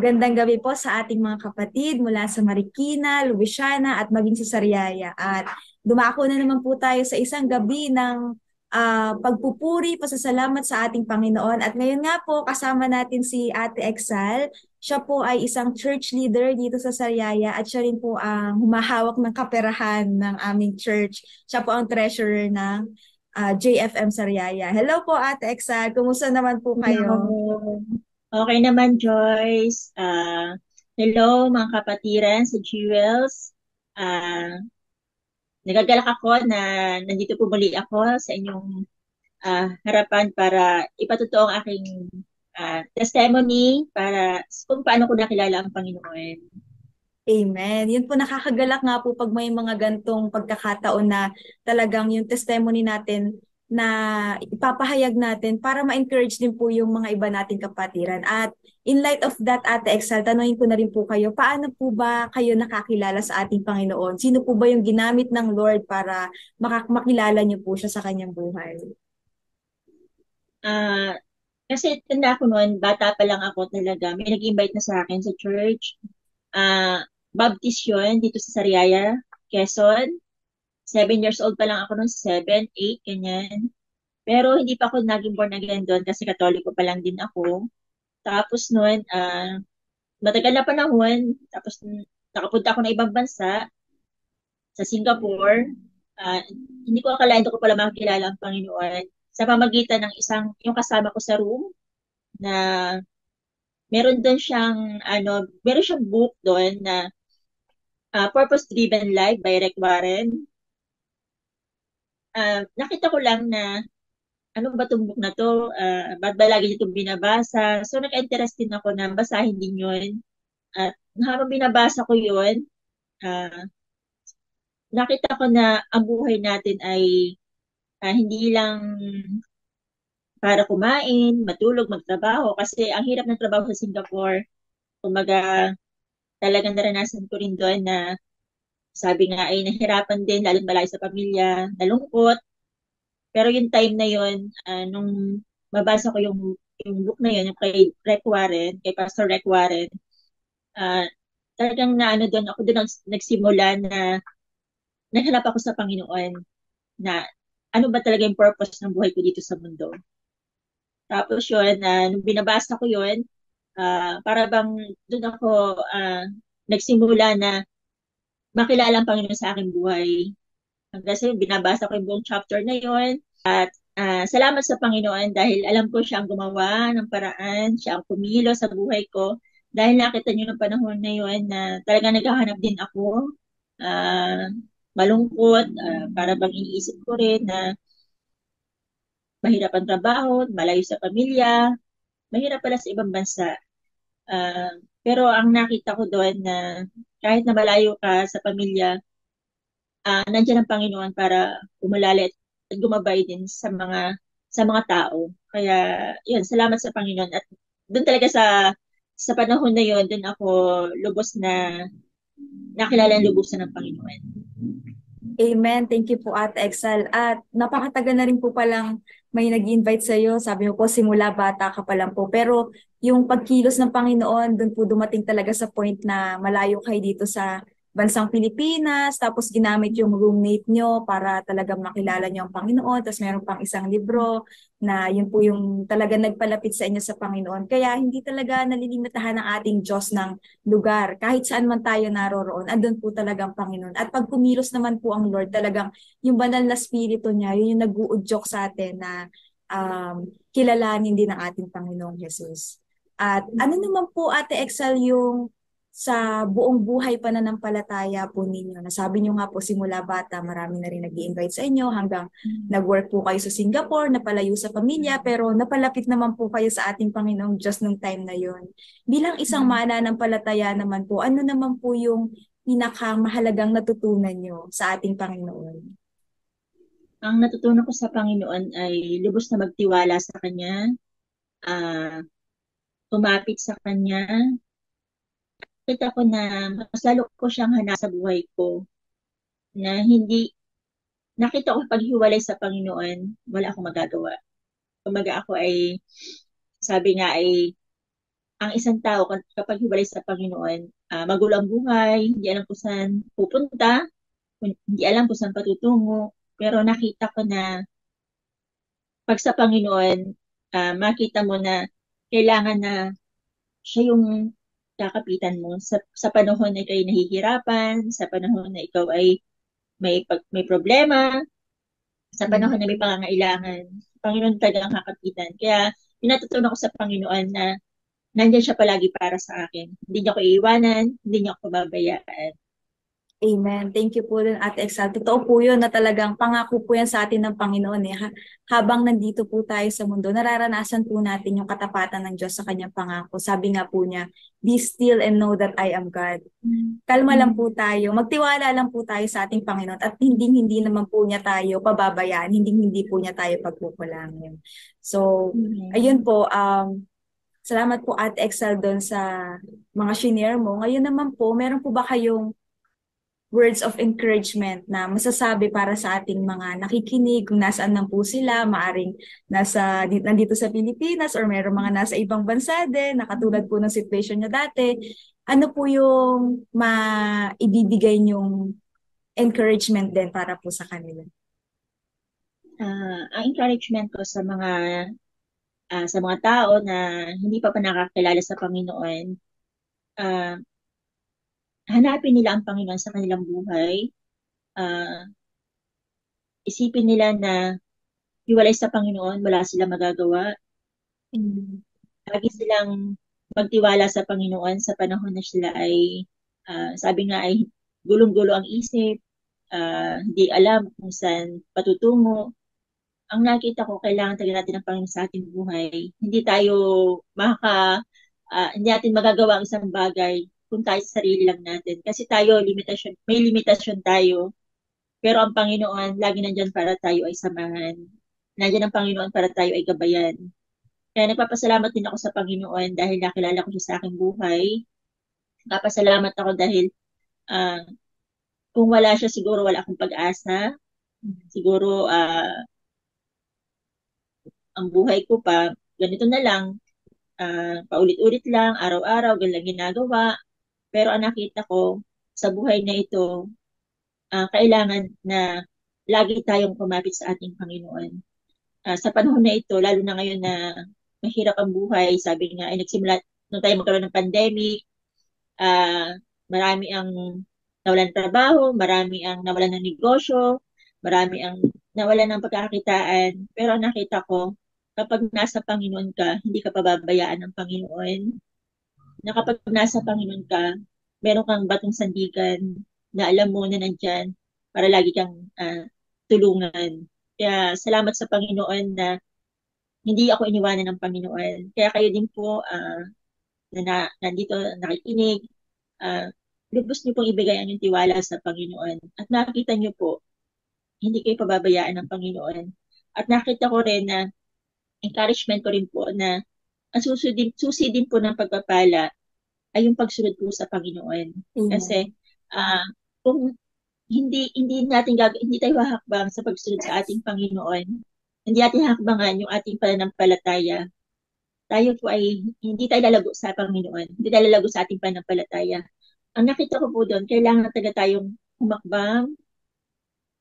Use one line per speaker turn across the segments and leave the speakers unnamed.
Magandang gabi po sa ating mga kapatid mula sa Marikina, Louisiana at maging sa Sariaya. At dumako na naman po tayo sa isang gabi ng uh, pagpupuri, pasasalamat sa ating Panginoon. At ngayon nga po kasama natin si Ate Exal. Siya po ay isang church leader dito sa Sariaya at siya rin po ang humahawak ng kaperahan ng aming church. Siya po ang treasurer ng uh, JFM Sariaya. Hello po Ate Exal, kumusta naman po kayo?
Hello. Okay naman, Joyce. Uh, hello, mga kapatiran sa Jewels. Uh, nagagalak ako na nandito po muli ako sa inyong uh, harapan para ipatotoo ang aking uh, testimony para kung paano ko nakilala ang Panginoon.
Amen. Yun po nakakagalak nga po pag may mga gantong pagkakataon na talagang yung testimony natin na ipapahayag natin para ma-encourage din po yung mga iba nating kapatiran. At in light of that, Ate Excel, tanongin ko na rin po kayo, paano po ba kayo nakakilala sa ating Panginoon? Sino po ba yung ginamit ng Lord para makakilala niyo po siya sa kanyang buhay?
Uh, kasi tanda ko noon, bata pa lang ako talaga, may nag-invite na sa akin sa church. Uh, Baptist yun, dito sa Sariaya, Quezon. Seven years old pa lang ako noon, seven, eight, ganyan. Pero hindi pa ako naging born again doon kasi katoliko pa lang din ako. Tapos noon, uh, matagal na panahon, tapos nakapunta ako ng ibang bansa, sa Singapore. Uh, hindi ko akalain ko pala makakilala ang Panginoon sa pamagitan ng isang, yung kasama ko sa room, na meron doon siyang, ano, meron siyang book doon na uh, Purpose Driven Life by Rick Warren uh, nakita ko lang na ano ba itong book na to? Uh, ba't ba lagi itong binabasa? So, nag-interest din ako na basahin din yun. At habang binabasa ko yun, uh, nakita ko na ang buhay natin ay uh, hindi lang para kumain, matulog, magtrabaho. Kasi ang hirap ng trabaho sa Singapore, kumaga talagang naranasan ko rin doon na sabi nga ay nahirapan din, lalo malayo sa pamilya, nalungkot. Pero yung time na yun, uh, nung mabasa ko yung, yung book na yun, yung kay Rec Warren, kay Pastor Rec Warren, uh, talagang na ano doon, ako doon nagsimula na naghanap ako sa Panginoon na ano ba talaga yung purpose ng buhay ko dito sa mundo. Tapos yun, uh, nung binabasa ko yun, uh, para bang doon ako uh, nagsimula na makilala ang Panginoon sa aking buhay. Kasi binabasa ko yung buong chapter na yon At uh, salamat sa Panginoon dahil alam ko siya ang gumawa ng paraan, siya ang pumilo sa buhay ko. Dahil nakita niyo ng panahon na yon na talaga naghahanap din ako. Uh, malungkot, uh, para bang iniisip ko rin na mahirap ang trabaho, malayo sa pamilya, mahirap pala sa ibang bansa. Uh, pero ang nakita ko doon na kahit na malayo ka sa pamilya, uh, nandiyan ang Panginoon para umalala at gumabay din sa mga sa mga tao. Kaya, yun, salamat sa Panginoon. At doon talaga sa sa panahon na yun, doon ako lubos na nakilala ang lubusan ng Panginoon.
Amen. Thank you po, Ate Excel. At napakatagal na rin po palang may nag-invite sa iyo. Sabi mo po, simula bata ka pa lang po. Pero yung pagkilos ng Panginoon, doon po dumating talaga sa point na malayo kayo dito sa bansang Pilipinas, tapos ginamit yung roommate nyo para talaga makilala nyo ang Panginoon, tapos meron pang isang libro na yun po yung talaga nagpalapit sa inyo sa Panginoon. Kaya hindi talaga nalilimitahan ng ating Diyos ng lugar. Kahit saan man tayo naroroon, andun po talaga ang Panginoon. At pag kumilos naman po ang Lord, talagang yung banal na spirito niya, yun yung nag-uudyok sa atin na um, kilalanin din ng ating Panginoong Jesus. At ano naman po, Ate Excel, yung sa buong buhay pananampalataya po ninyo. Nasabi nyo nga po simula bata, marami na rin nag invite sa inyo hanggang mm-hmm. nag-work po kayo sa Singapore, napalayo sa pamilya, pero napalapit naman po kayo sa ating Panginoong Diyos nung time na yon. Bilang isang mananampalataya naman po, ano naman po yung pinakamahalagang natutunan nyo sa ating Panginoon?
Ang natutunan ko sa Panginoon ay lubos na magtiwala sa Kanya, uh, tumapit sa kanya, kita ko na mas lalo ko siyang hanap sa buhay ko na hindi nakita ko paghiwalay sa Panginoon, wala akong magagawa. Kumaga ako ay sabi nga ay ang isang tao kapag hiwalay sa Panginoon, uh, magulo ang buhay, hindi alam kung saan pupunta, hindi alam kung saan patutungo, pero nakita ko na pag sa Panginoon, uh, makita mo na kailangan na siya yung kakapitan mo sa, sa panahon na ikaw ay nahihirapan, sa panahon na ikaw ay may pag, may problema, sa panahon na may pangangailangan. Panginoon talaga ang kakapitan. Kaya pinatutunan ko sa Panginoon na nandiyan siya palagi para sa akin. Hindi niya ako iiwanan, hindi niya ako pababayaan.
Amen. Thank you po din, Ate Exal. Totoo po yun na talagang pangako po yan sa atin ng Panginoon. Eh. Habang nandito po tayo sa mundo, nararanasan po natin yung katapatan ng Diyos sa kanyang pangako. Sabi nga po niya, Be still and know that I am God. Kalma lang po tayo. Magtiwala lang po tayo sa ating Panginoon at hindi hindi naman po niya tayo pababayaan. Hindi hindi po niya tayo pagkukulangin. So, ayun po. Um, salamat po Ate Excel doon sa mga shinare mo. Ngayon naman po, meron po ba kayong words of encouragement na masasabi para sa ating mga nakikinig kung nasaan lang po sila, maaring nasa, nandito sa Pilipinas or meron mga nasa ibang bansa din, nakatulad po ng situation niya dati. Ano po yung maibibigay niyong encouragement din para po sa kanila?
Uh, ang encouragement ko sa mga uh, sa mga tao na hindi pa pa nakakilala sa Panginoon, uh, hanapin nila ang Panginoon sa kanilang buhay. Uh, isipin nila na hiwalay sa Panginoon, wala silang magagawa. Lagi silang magtiwala sa Panginoon sa panahon na sila ay, uh, sabi nga ay gulong-gulo ang isip, uh, hindi alam kung saan patutungo. Ang nakita ko, kailangan talaga natin ng Panginoon sa ating buhay. Hindi tayo makaka, uh, hindi natin magagawa ang isang bagay kung tayo sa sarili lang natin. Kasi tayo, limitasyon, may limitasyon tayo. Pero ang Panginoon, lagi nandyan para tayo ay samahan. Nandyan ang Panginoon para tayo ay gabayan. Kaya nagpapasalamat din ako sa Panginoon dahil nakilala ko siya sa aking buhay. Nagpapasalamat ako dahil uh, kung wala siya, siguro wala akong pag-asa. Siguro uh, ang buhay ko pa, ganito na lang, uh, paulit-ulit lang, araw-araw, ganlang ginagawa. Pero ang nakita ko sa buhay na ito, uh, kailangan na lagi tayong kumapit sa ating Panginoon. Uh, sa panahon na ito, lalo na ngayon na mahirap ang buhay, sabi nga, ay nagsimula, nung tayo magkaroon ng pandemic, uh, marami ang nawalan ng trabaho, marami ang nawalan ng negosyo, marami ang nawalan ng pagkakakitaan. Pero nakita ko, kapag nasa Panginoon ka, hindi ka pababayaan ng Panginoon na kapag nasa Panginoon ka, meron kang batong sandigan na alam mo na nandyan para lagi kang uh, tulungan. Kaya salamat sa Panginoon na hindi ako iniwanan ng Panginoon. Kaya kayo din po uh, na, na nandito nakikinig, uh, lubos niyo pong ibigay ang yung tiwala sa Panginoon. At nakita niyo po, hindi kayo pababayaan ng Panginoon. At nakita ko rin na encouragement ko rin po na ang susi din, susi din po ng pagpapala ay yung pagsunod po sa Panginoon. Mm-hmm. Kasi uh, kung hindi hindi natin gag hindi tayo hahakbang sa pagsunod sa ating Panginoon, hindi natin hakbangan yung ating pananampalataya, tayo po ay hindi tayo lalago sa Panginoon, hindi tayo lalago sa ating pananampalataya. Ang nakita ko po doon, kailangan taga tayong humakbang,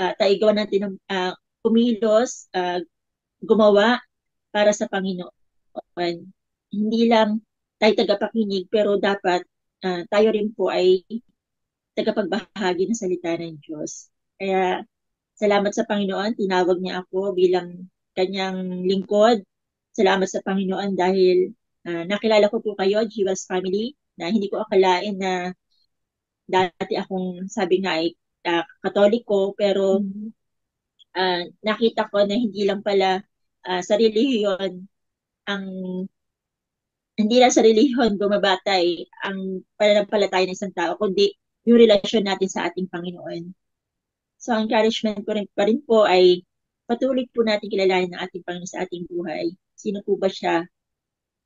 uh, tayo gawa natin ng uh, kumilos, uh, gumawa para sa Panginoon hindi lang tayo tagapakinig, pero dapat uh, tayo rin po ay tagapagbahagi ng salita ng Diyos. Kaya salamat sa Panginoon, tinawag niya ako bilang kanyang lingkod. Salamat sa Panginoon dahil uh, nakilala ko po kayo, Jewel's Family, na hindi ko akalain na dati akong sabi nga ay uh, katoliko, pero uh, nakita ko na hindi lang pala uh, sa relihiyon ang hindi lang sa relihiyon bumabatay ang pananampalataya ng isang tao, kundi yung relasyon natin sa ating Panginoon. So, ang encouragement ko rin pa rin po ay patuloy po natin kilalanin ang ating Panginoon sa ating buhay. Sino po ba siya?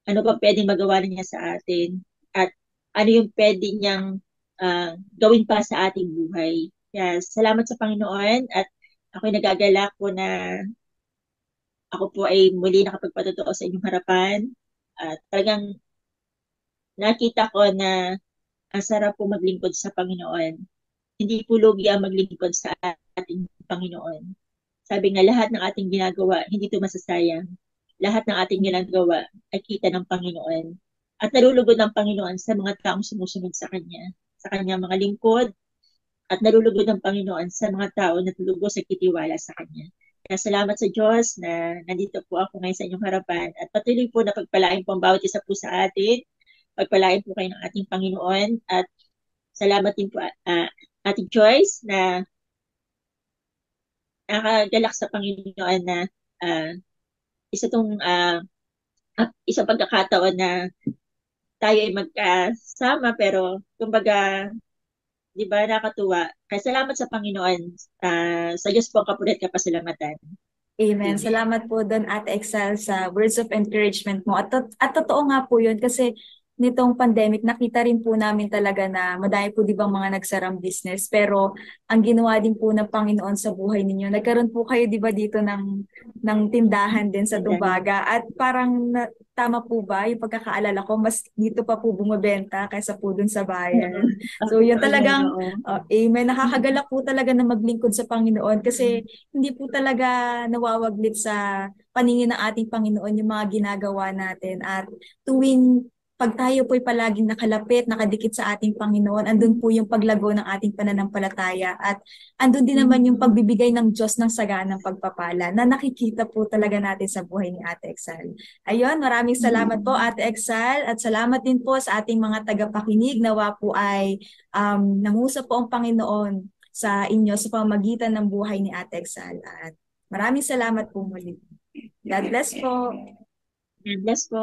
Ano ba pwedeng magawa niya sa atin? At ano yung pwede niyang uh, gawin pa sa ating buhay? Kaya salamat sa Panginoon at ako'y nagagalak po na ako po ay muli nakapagpatotoo sa inyong harapan. At talagang nakita ko na ang sarap po maglingkod sa Panginoon. Hindi po lugi ang maglingkod sa ating Panginoon. Sabi nga lahat ng ating ginagawa, hindi ito masasayang. Lahat ng ating ginagawa ay kita ng Panginoon. At nalulugod ng Panginoon sa mga taong sumusunod sa Kanya, sa Kanya mga lingkod, at nalulugod ng Panginoon sa mga tao na tulugos at kitiwala sa Kanya. Salamat sa Diyos na nandito po ako ngayon sa inyong harapan. At patuloy po na pagpalain po ang bawat isa po sa atin. Pagpalain po kayo ng ating Panginoon. At salamat din po uh, ating Joyce na nakagalak sa Panginoon na uh, isa tong uh, isang pagkakataon na tayo ay magkasama. Pero kumbaga 'di ba nakatuwa. Kaya salamat sa Panginoon. Uh, sa Diyos po ang kapulit kapasalamatan.
Amen. Salamat po doon Ate Excel sa words of encouragement mo. At, at totoo nga po yun kasi nitong pandemic, nakita rin po namin talaga na madami po di ba mga nagsarang business. Pero ang ginawa din po ng Panginoon sa buhay ninyo, nagkaroon po kayo di ba dito ng, ng tindahan din sa Dubaga. At parang na, tama po ba yung pagkakaalala ko, mas dito pa po bumabenta kaysa po dun sa bayan. So yun talagang, uh, amen, nakakagalak po talaga na maglingkod sa Panginoon kasi hindi po talaga nawawaglit sa paningin ng ating Panginoon yung mga ginagawa natin. At tuwing pag tayo po'y palaging nakalapit, nakadikit sa ating Panginoon, andun po yung paglago ng ating pananampalataya at andun din naman yung pagbibigay ng Diyos ng saganang pagpapala na nakikita po talaga natin sa buhay ni Ate Exal. Ayun, maraming salamat po Ate Exal at salamat din po sa ating mga tagapakinig. Nawa po ay um, nangusa po ang Panginoon sa inyo sa pamagitan ng buhay ni Ate Exal. At maraming salamat po muli. God bless po.
God bless po.